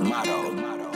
motto.